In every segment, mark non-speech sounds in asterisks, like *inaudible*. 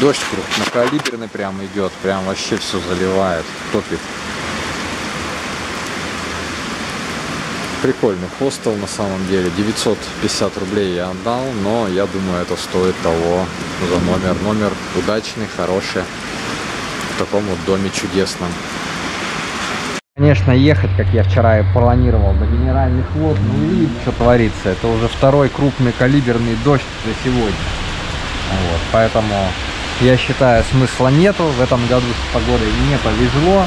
Дождь крупнокалиберный прям идет, прям вообще все заливает, топит. Прикольный хостел на самом деле. 950 рублей я отдал, но я думаю, это стоит того за номер. Номер удачный, хороший. В таком вот доме чудесном. Конечно, ехать, как я вчера и планировал, до минеральных вод, ну и что творится. Это уже второй крупный калиберный дождь за сегодня. Вот, поэтому я считаю, смысла нету. В этом году с погодой не повезло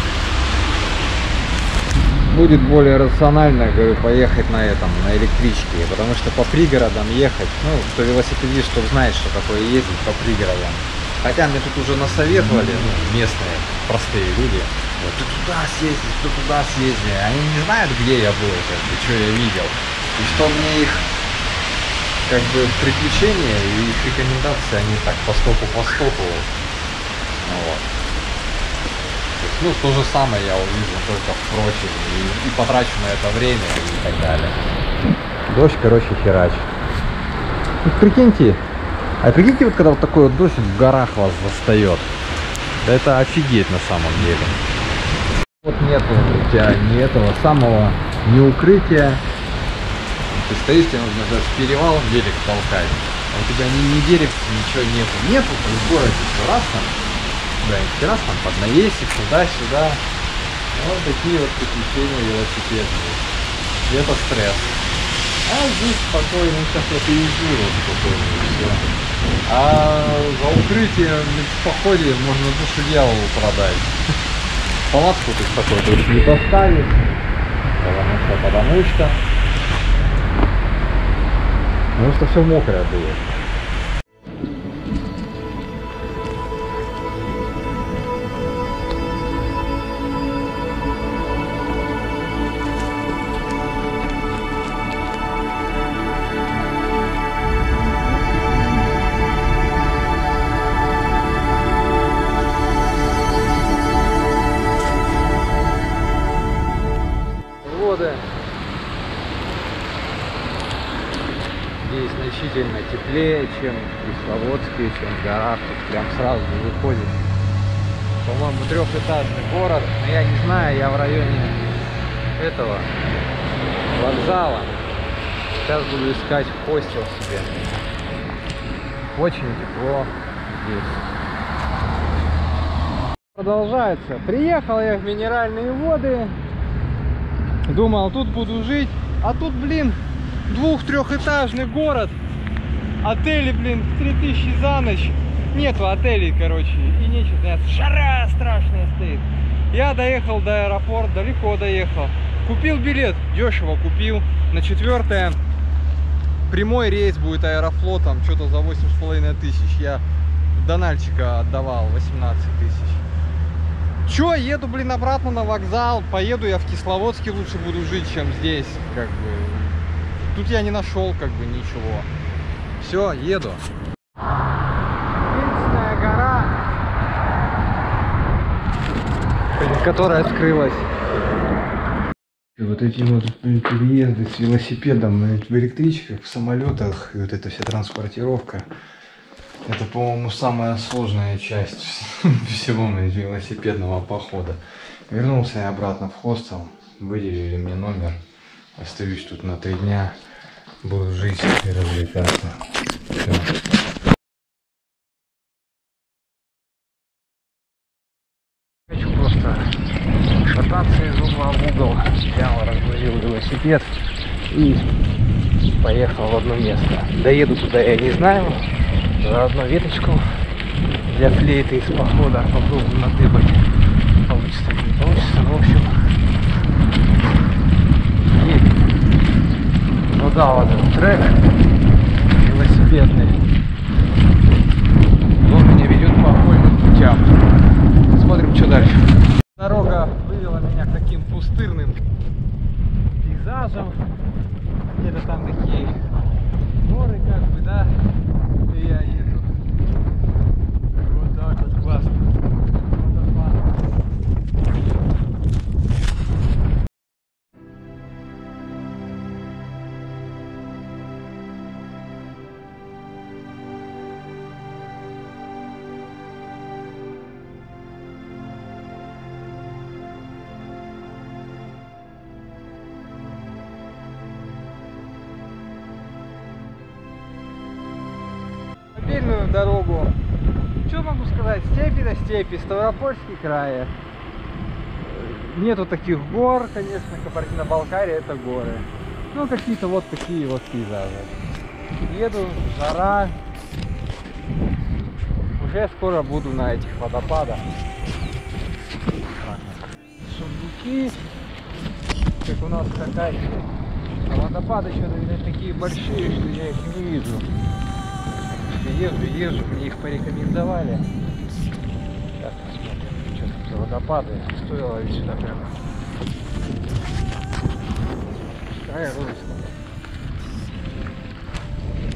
будет более рационально, говорю, поехать на этом, на электричке, потому что по пригородам ехать, ну, кто велосипедист, кто знает, что такое ездить по пригородам. Хотя мне тут уже насоветовали, ну, местные, простые люди, вот, ты туда съезди, ты туда съезди, они не знают, где я был, как бы, что я видел, и что мне их, как бы, приключения и их рекомендации, они так по стопу по стопу, вот. Ну, то же самое я увижу только впрочем и, и потрачу на это время и так далее. Дождь, короче, херач. Ну, прикиньте, а прикиньте, вот когда вот такой вот дождь в горах вас застает. Да это офигеть на самом деле. Вот нету у тебя ни этого самого, ни укрытия. Ты стоишь, тебе нужно даже перевал велик толкать. А у тебя ни, ни дерев, ничего нету. Нету, в городе все раз там куда-нибудь раз там под навесик, туда-сюда. Вот такие вот приключения велосипедные. Это стресс. А здесь спокойно, сейчас я перейду вот спокойно все. А за укрытием в походе можно душу дьяволу продать. Палатку ты такой точно не поставишь. Потому что, потому что. Потому что все мокрое будет. Горах. Тут прям сразу выходит. По-моему, трехэтажный город. Но я не знаю, я в районе этого вокзала. Сейчас буду искать хостел себе. Очень тепло здесь. Продолжается. Приехал я в минеральные воды. Думал, тут буду жить. А тут, блин, двух-трехэтажный город. Отели, блин, 3000 за ночь. Нету отелей, короче, и нечего заняться. Жара страшная стоит. Я доехал до аэропорта, далеко доехал. Купил билет, дешево купил. На четвертое прямой рейс будет аэрофлотом, что-то за восемь с половиной тысяч. Я Дональчика отдавал 18 тысяч. Чё, еду, блин, обратно на вокзал. Поеду я в Кисловодске лучше буду жить, чем здесь. Как бы. Тут я не нашел, как бы, ничего. Все, еду. Единственная гора, которая скрылась. И вот эти вот переезды с велосипедом в электричках, в самолетах, и вот эта вся транспортировка. Это, по-моему, самая сложная часть *laughs* всего велосипедного похода. Вернулся я обратно в хостел, выделили мне номер. Остаюсь тут на три дня. Буду жить и развлекаться. Все. Шататься из угла в угол. Взял, разгрузил велосипед и поехал в одно место. Доеду туда я не знаю. Заодно веточку для флейты из похода попробуем надыбать. Получится или не получится, но в общем. И ну да, вот этот трек велосипедный. Он меня ведет по окольным путям. Смотрим, что дальше. Дорога вывела меня к таким пустырным пейзажам. Где-то там такие горы, как бы, да. И я еду. Вот так вот классно. Отдельную дорогу. Что могу сказать? Степи до степи, Ставропольский край. Нету таких гор, конечно, Кабардино-Балкария это горы. Ну, какие-то вот такие вот пейзажи. Еду, жара. Уже скоро буду на этих водопадах. Сундуки. Как у нас какая А водопады что-то, видать, такие большие, что я их не вижу. Езжу, езжу, мне их порекомендовали. Так, посмотрим, что там за водопады. Стоило ли сюда прям. Какая русло.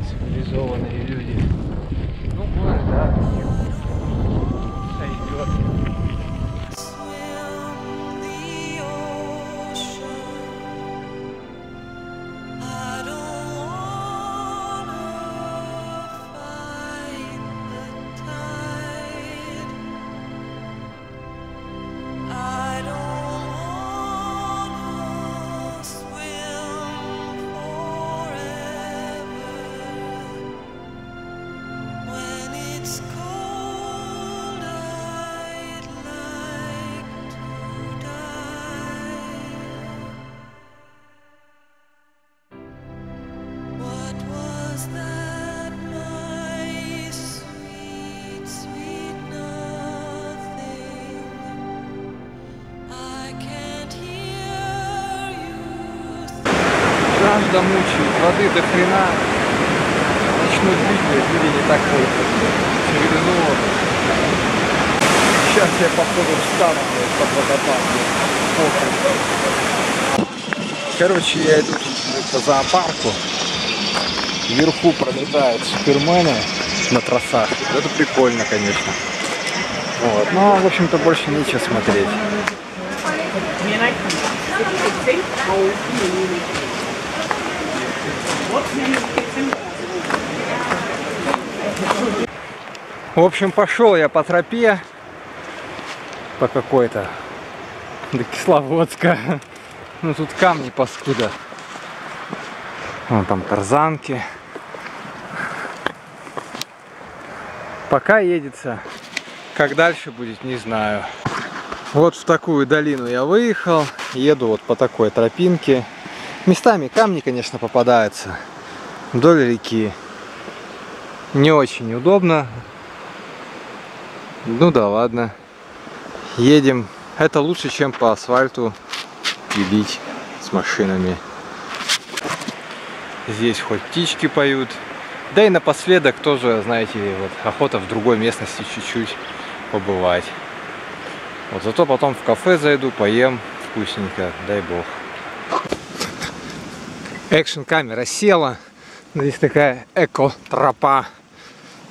Цивилизованные люди. Ну, горы, да. Сойдет. Жажда мучает, воды до хрена. Начнут пить, люди не так ходят. Цивилизованно. Сейчас я походу встану, блядь, под водопад. Короче, я иду по зоопарку. Вверху пролетают супермены на тросах. Это прикольно, конечно. Вот. Но, в общем-то, больше нечего смотреть. В общем, пошел я по тропе по какой-то до Кисловодска. Ну тут камни паскуда. Вон там тарзанки. Пока едется. Как дальше будет, не знаю. Вот в такую долину я выехал. Еду вот по такой тропинке. Местами камни, конечно, попадаются. Вдоль реки. Не очень удобно. Ну да ладно. Едем. Это лучше, чем по асфальту пилить с машинами. Здесь хоть птички поют. Да и напоследок тоже, знаете, вот охота в другой местности чуть-чуть побывать. Вот зато потом в кафе зайду, поем вкусненько, дай бог. Экшн камера села. Здесь такая эко-тропа.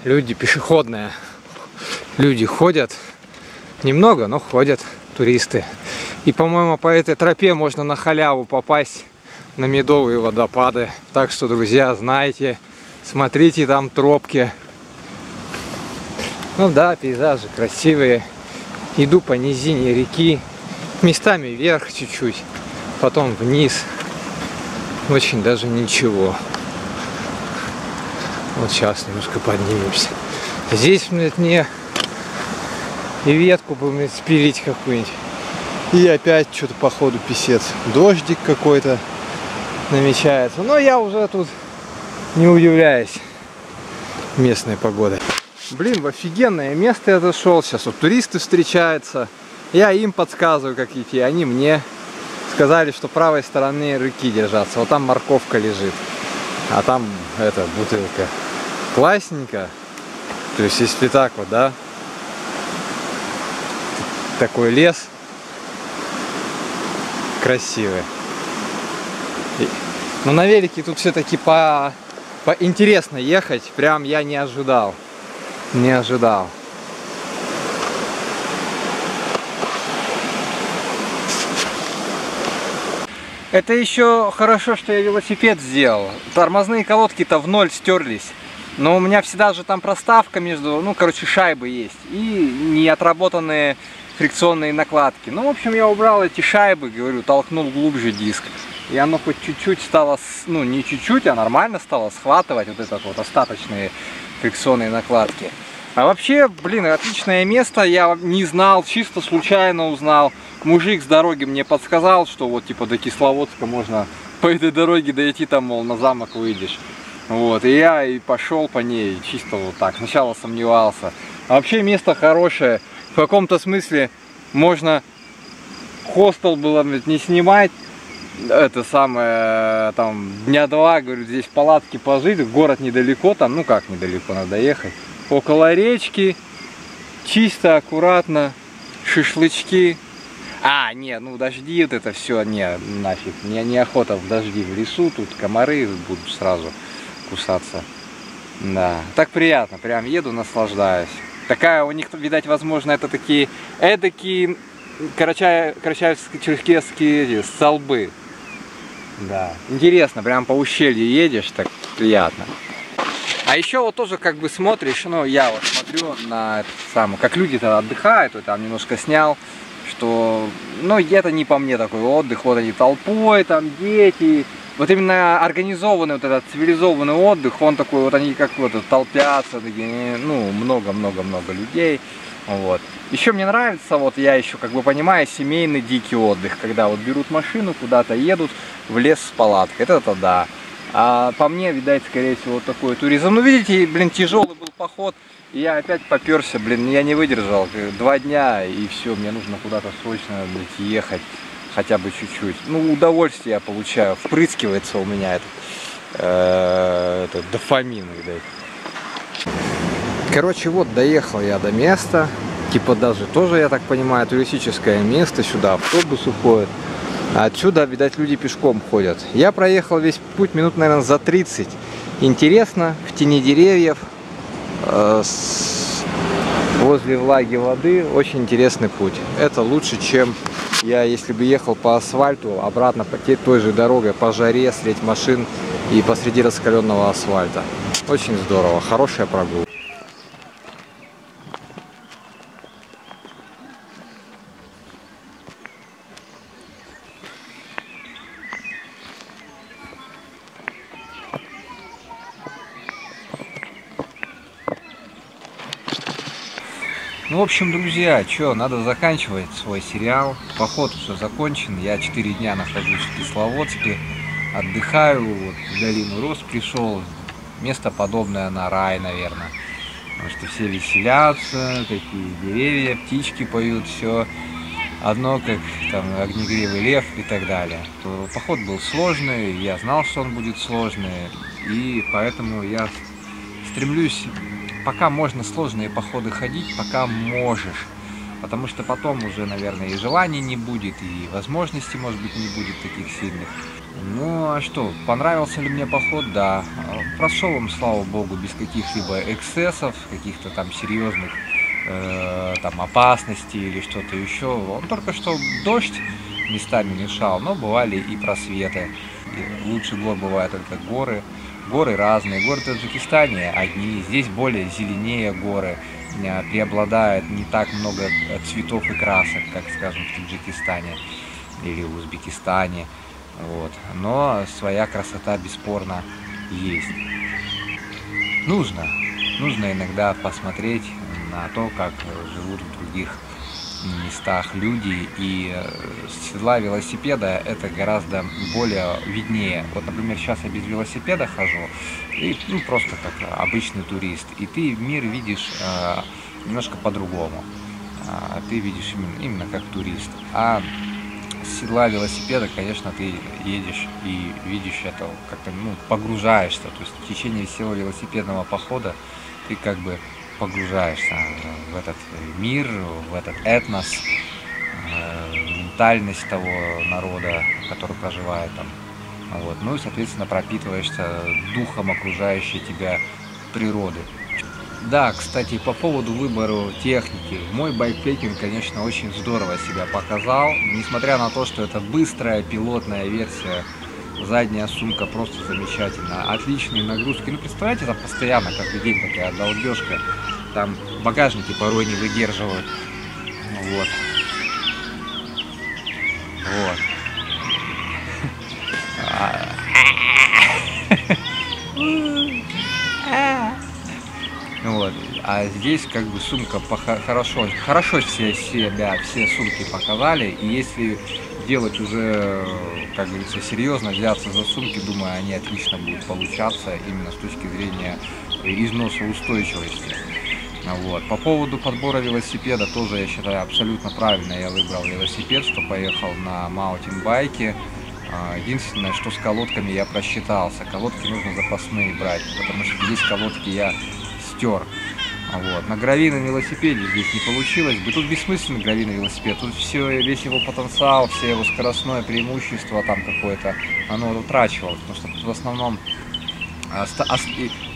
Люди пешеходная. Люди ходят. Немного, но ходят туристы. И, по-моему, по этой тропе можно на халяву попасть на медовые водопады. Так что, друзья, знаете, смотрите там тропки. Ну да, пейзажи красивые. Иду по низине реки. Местами вверх чуть-чуть, потом вниз. Очень даже ничего. Вот сейчас немножко поднимемся. Здесь блядь, мне и ветку бы блядь, спилить какую-нибудь. И опять что-то походу писец. Дождик какой-то намечается. Но я уже тут не удивляюсь местной погодой. Блин, в офигенное место я зашел. Сейчас вот туристы встречаются. Я им подсказываю, как идти. Они мне сказали, что правой стороны реки держаться. Вот там морковка лежит. А там эта бутылка. Классненько. То есть, если так вот, да, такой лес красивый. Но на велике тут все-таки по, по интересно ехать. Прям я не ожидал. Не ожидал. Это еще хорошо, что я велосипед сделал. Тормозные колодки-то в ноль стерлись. Но у меня всегда же там проставка между, ну, короче, шайбы есть. И неотработанные фрикционные накладки. Ну, в общем, я убрал эти шайбы, говорю, толкнул глубже диск. И оно хоть чуть-чуть стало, ну, не чуть-чуть, а нормально стало схватывать вот этот вот остаточные фрикционные накладки. А вообще, блин, отличное место, я не знал, чисто случайно узнал. Мужик с дороги мне подсказал, что вот типа до Кисловодска можно по этой дороге дойти, там, мол, на замок выйдешь. Вот, и я и пошел по ней, чисто вот так. Сначала сомневался. А вообще место хорошее. В каком-то смысле можно хостел было не снимать. Это самое, там, дня два, говорю, здесь в палатке пожить. Город недалеко, там, ну как недалеко, надо ехать. Около речки, чисто, аккуратно, шашлычки. А, не, ну дожди, вот это все, не, нафиг, мне неохота в дожди в лесу, тут комары будут сразу кусаться. Да, так приятно, прям еду, наслаждаюсь. Такая у них, видать, возможно, это такие эдакие карача... карачаевско-черкесские эти, столбы. Да, интересно, прям по ущелью едешь, так приятно. А еще вот тоже как бы смотришь, ну я вот смотрю на это самое, как люди-то отдыхают, вот там немножко снял, что, ну это не по мне такой отдых, вот они толпой, там дети, вот именно организованный вот этот цивилизованный отдых, он такой, вот они как вот толпятся, такие, ну много-много-много людей, вот. Еще мне нравится, вот я еще как бы понимаю, семейный дикий отдых, когда вот берут машину, куда-то едут в лес с палаткой, это-то да. А по мне, видать, скорее всего, вот такой туризм. Ну, видите, блин, тяжелый был поход. И я опять поперся, блин, я не выдержал. Два дня, и все, мне нужно куда-то срочно блядь, ехать. Хотя бы чуть-чуть. Ну, удовольствие я получаю. Впрыскивается у меня этот, э, этот дофамин, видать. Короче, вот доехал я до места. Типа даже тоже, я так понимаю, туристическое место. Сюда автобусы ходят. А отсюда, видать, люди пешком ходят. Я проехал весь путь минут, наверное, за 30. Интересно, в тени деревьев, э, возле влаги воды. Очень интересный путь. Это лучше, чем я, если бы ехал по асфальту, обратно по той же дорогой, по жаре, средь машин и посреди раскаленного асфальта. Очень здорово, хорошая прогулка. В общем, друзья, что, надо заканчивать свой сериал. Поход все закончен. Я 4 дня нахожусь в Кисловодске. Отдыхаю, вот, в долину Рос пришел. Место подобное на рай, наверное. Потому что все веселятся, такие деревья, птички поют, все одно, как там огнегривый лев и так далее. Поход был сложный, я знал, что он будет сложный, и поэтому я стремлюсь, пока можно сложные походы ходить, пока можешь. Потому что потом уже, наверное, и желаний не будет, и возможностей, может быть, не будет таких сильных. Ну, а что, понравился ли мне поход? Да. Прошел он, слава богу, без каких-либо эксцессов, каких-то там серьезных э, там опасностей или что-то еще. Он только что дождь местами мешал, но бывали и просветы. И лучше гор бывают только горы. Горы разные. Горы в Таджикистане одни, здесь более зеленее горы. Э, Преобладает не так много э, цветов и красок, как, скажем, в Таджикистане или в Узбекистане. Вот. Но своя красота бесспорно есть. Нужно. Нужно иногда посмотреть на то, как живут в других местах люди. И э, седла велосипеда это гораздо более виднее. Вот, например, сейчас я без велосипеда хожу, и, ну, просто как обычный турист. И ты мир видишь э, немножко по-другому. А, ты видишь именно, именно как турист. А седла велосипеда, конечно, ты едешь и видишь это, как-то ну, погружаешься. То есть в течение всего велосипедного похода ты как бы погружаешься в этот мир, в этот этнос, э, ментальность того народа, который проживает там. Вот. Ну и, соответственно, пропитываешься духом окружающей тебя природы. Да, кстати, по поводу выбора техники. Мой байкпекинг, конечно, очень здорово себя показал. Несмотря на то, что это быстрая пилотная версия, задняя сумка просто замечательно. Отличные нагрузки. Ну, представляете, там постоянно, каждый день такая долбежка. Там багажники порой не выдерживают. Вот. Вот. А. Вот. А здесь как бы сумка хорошо, хорошо все себя, все сумки показали. И если делать уже, как говорится, серьезно, взяться за сумки, думаю, они отлично будут получаться именно с точки зрения износа устойчивости. Вот. По поводу подбора велосипеда тоже я считаю абсолютно правильно я выбрал велосипед, что поехал на маунтинбайке. А, Единственное, что с колодками я просчитался. Колодки нужно запасные брать, потому что здесь колодки я стер. А Вот. На гравийном велосипеде здесь не получилось бы. Тут бессмысленный гравийный велосипед. Тут все, весь его потенциал, все его скоростное преимущество там какое-то, оно утрачивалось. Потому что тут в основном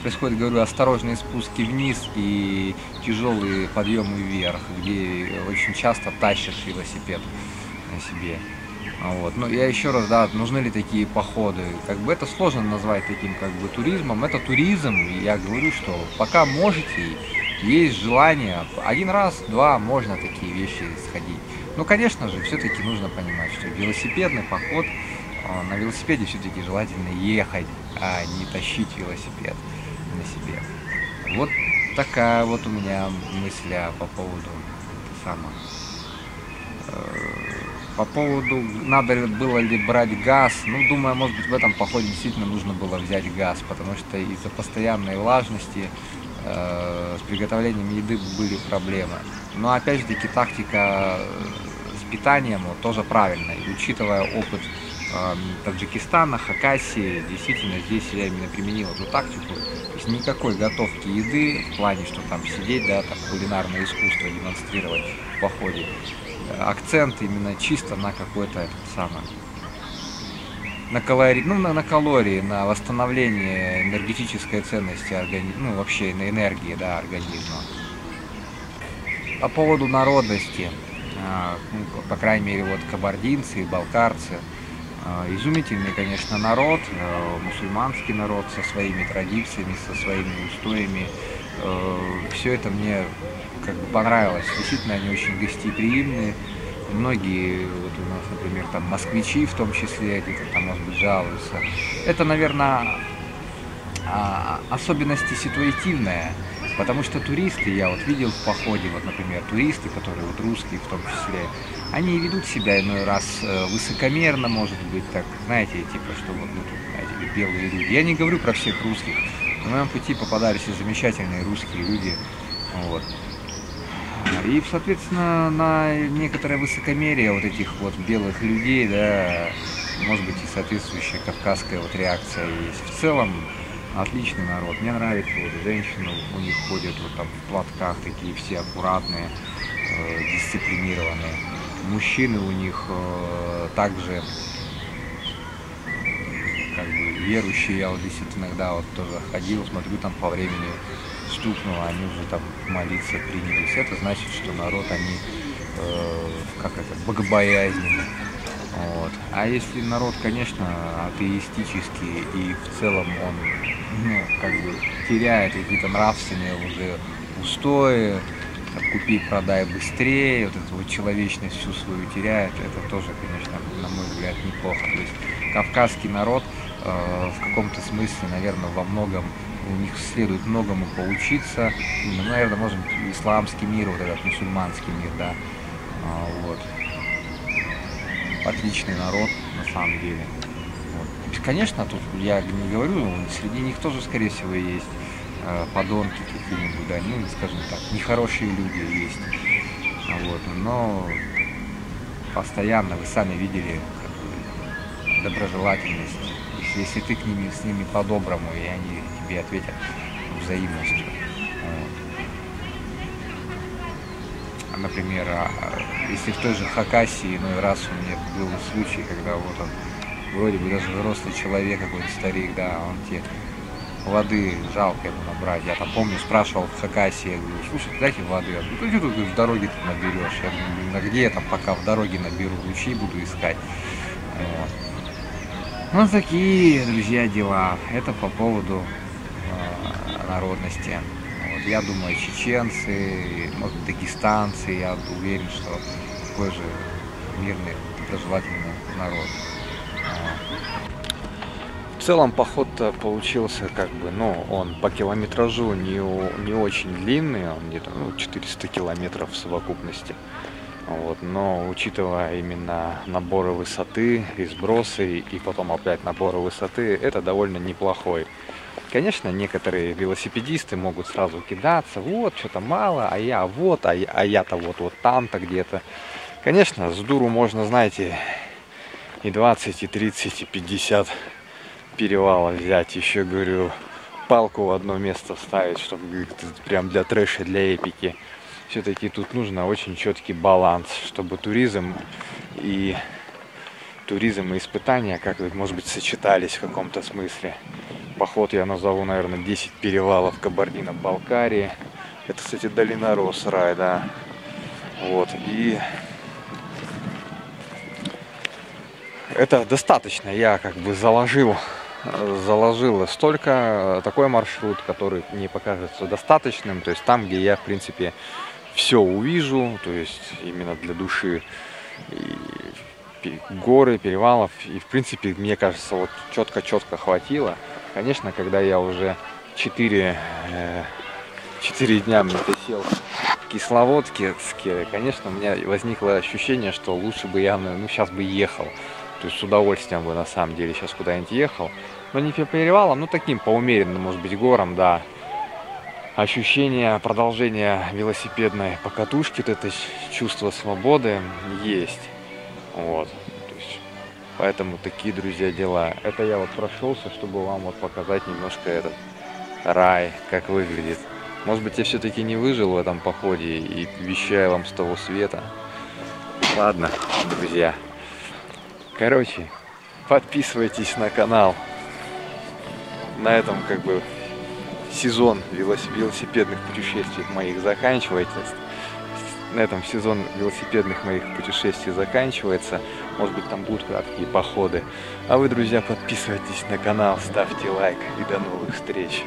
происходит, говорю, осторожные спуски вниз и тяжелые подъемы вверх, где очень часто тащишь велосипед на себе. Вот. Но я еще раз, да, нужны ли такие походы? Как бы это сложно назвать таким как бы туризмом. Это туризм, и я говорю, что пока можете, есть желание, один раз, два, можно такие вещи сходить. Ну, конечно же, все-таки нужно понимать, что велосипедный поход, на велосипеде все-таки желательно ехать, а не тащить велосипед на себе. Вот такая вот у меня мысль а, по поводу самого. По поводу, надо было ли брать газ, ну, думаю, может быть, в этом походе действительно нужно было взять газ, потому что из-за постоянной влажности э, с приготовлением еды были проблемы. Но, опять же таки, тактика э, с питанием вот, тоже правильная. Учитывая опыт э, Таджикистана, Хакасии, действительно, здесь я именно применил эту тактику. То есть никакой готовки еды в плане, что там сидеть, да, там кулинарное искусство демонстрировать в походе акцент именно чисто на какой-то этот самый на калории, ну, на, на калории, на восстановление энергетической ценности организма, ну, вообще на энергии, да, организма. По поводу народности, а, ну, по крайней мере, вот кабардинцы и балкарцы, изумительный, конечно, народ, а, мусульманский народ со своими традициями, со своими устоями. Все это мне как бы понравилось. Действительно, они очень гостеприимные. Многие, вот у нас, например, там москвичи в том числе, где-то там, может быть, жалуются. Это, наверное, а, особенности ситуативная, потому что туристы, я вот видел в походе, вот, например, туристы, которые вот русские в том числе, они ведут себя иной раз э, высокомерно, может быть, так, знаете, типа, что вот мы тут, знаете, белые люди. Я не говорю про всех русских. На моем пути попадались и замечательные русские люди. Вот. И, соответственно, на некоторое высокомерие вот этих вот белых людей, да, может быть и соответствующая кавказская вот реакция есть. В целом, отличный народ. Мне нравится, вот женщины у них ходят вот там в платках, такие все аккуратные, э, дисциплинированные. Мужчины у них э, также как бы верующие, я вот действительно иногда вот тоже ходил, смотрю там по времени стукнуло, они уже там молиться принялись. Это значит, что народ, они э, как это, богобоязненный. Вот. А если народ, конечно, атеистический и в целом он, ну, как бы теряет какие-то нравственные уже устои, купи, продай быстрее, вот эту вот человечность всю свою теряет, это тоже, конечно, на мой взгляд, неплохо. То есть кавказский народ э, в каком-то смысле, наверное, во многом у них следует многому поучиться. Ну, наверное, быть, исламский мир, вот этот мусульманский мир, да. А, вот. Отличный народ, на самом деле. Вот. Конечно, тут я не говорю, среди них тоже, скорее всего, есть э, подонки какие-нибудь, да, ну, скажем так, нехорошие люди есть. Вот. Но постоянно, вы сами видели, доброжелательность. Если, если ты к ними, с ними по-доброму, и они тебе ответят взаимностью. Вот. А, Например, а, если в той же Хакасии иной раз у меня был случай, когда вот он вроде бы даже взрослый человек, какой-то старик, да, он тебе воды жалко ему набрать. Я там помню, спрашивал в Хакасии, я говорю, слушай, дайте воды. Он говорит, ну что ты в дороге ты наберешь? Я говорю, «Блин, а где я там пока в дороге наберу лучи буду искать? Вот. Ну, такие, друзья, дела. Это по поводу э, народности. Я думаю, чеченцы, может дагестанцы, я уверен, что такой же мирный, доброжелательный народ. В целом поход получился как бы, ну, он по километражу не, не очень длинный, он где-то ну, 400 километров в совокупности. Вот, но учитывая именно наборы высоты и сбросы, и потом опять наборы высоты, это довольно неплохой. Конечно, некоторые велосипедисты могут сразу кидаться, вот, что-то мало, а я вот, а, я- а я-то вот, вот там-то где-то. Конечно, с дуру можно, знаете, и 20, и 30, и 50 перевала взять. Еще, говорю, палку в одно место вставить, чтобы прям для трэша, для эпики. Все-таки тут нужно очень четкий баланс, чтобы туризм и туризм и испытания как-то, может быть, сочетались в каком-то смысле. Поход я назову, наверное, 10 перевалов Кабардино-Балкарии. Это, кстати, долина Росрай, да. Вот, и это достаточно. Я как бы заложил, заложил столько, э, такой маршрут, который мне покажется достаточным. То есть там, где я, в принципе, все увижу, то есть именно для души и горы, перевалов. И, в принципе, мне кажется, вот четко-четко хватило. Конечно, когда я уже 4, 4 дня мне сел в Кисловодске, ске, конечно, у меня возникло ощущение, что лучше бы я, ну, сейчас бы ехал. То есть с удовольствием бы на самом деле сейчас куда-нибудь ехал. Но не по ну таким по умеренным, может быть, горам, да. Ощущение продолжения велосипедной покатушки, вот это чувство свободы есть. Вот. Поэтому такие, друзья, дела. Это я вот прошелся, чтобы вам вот показать немножко этот рай, как выглядит. Может быть, я все-таки не выжил в этом походе и вещаю вам с того света. Ладно, друзья. Короче, подписывайтесь на канал. На этом как бы сезон велос- велосипедных путешествий моих заканчивается. На этом сезон велосипедных моих путешествий заканчивается. Может быть, там будут краткие походы. А вы, друзья, подписывайтесь на канал, ставьте лайк и до новых встреч.